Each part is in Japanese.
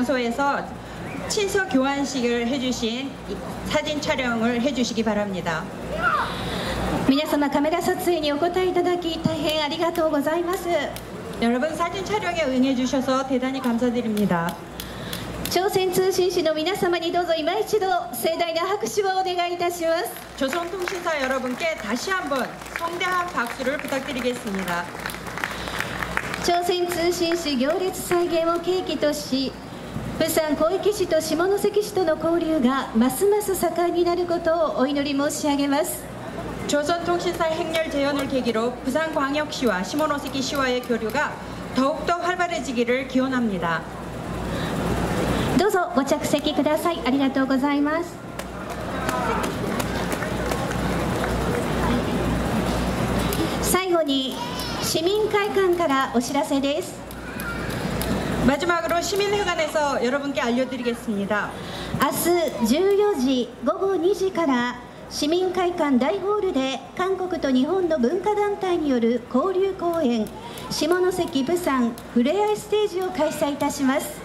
장소에서 친서 교환식을 해주신 사진 촬영을 해주시기 바랍니다. 皆様カメラ撮影にお答えいただき大変ありがとうございます 여러분 사진 촬영에 응해주셔서 대단히 감사드립니다. 朝鮮通信使の皆様にどうぞ今一度盛大な拍手をお願いいたします 조선통신사 여러분께 다시 한번 성대한 박수를 부탁드리겠습니다. 朝鮮通信使行列再現を契機とし 釜山小池市と下関市との交流がますます盛んになることをお祈り申し上げます 조선통신사 행렬 재현을 계기로 부산광역시와 시모노세키 시와의 교류가 더욱더 활발해지기를 기원합니다. どうぞご着席くださいありがとうございます最後に市民会館からお知らせです 마지막으로 시민회관에서 여러분께 알려드리겠습니다. 明日14時午後2時から市民会館大ホールで韓国と日本の文化団体による交流公演下関釜山ふれあいステージを開催いたします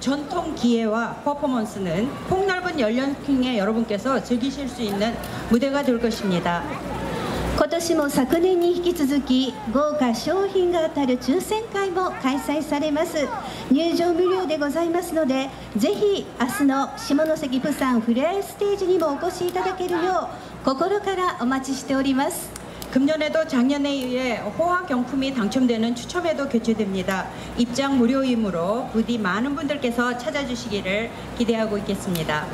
전통 기회와 퍼포먼스는 폭넓은 연령층의 여러분께서 즐기실 수 있는 무대가 될 것입니다. 今年も昨年に引き続き豪華商品が当たる抽選会も開催されます入場無料でございますのでぜひ明日の下関釜山ふれあいステージにもお越しいただけるよう心からお待ちしております 금년에도 작년에 이에 호화 경품이 당첨되는 추첨회도 개최됩니다. 입장 무료이므로 부디 많은 분들께서 찾아주시기를 기대하고 있겠습니다.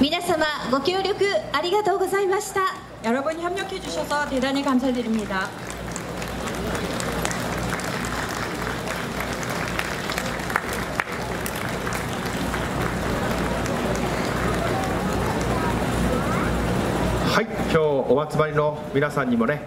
皆様ご協力ありがとうございました 여러분 협력해 주셔서 대단히 감사드립니다. 今日お集まりの皆さんにもね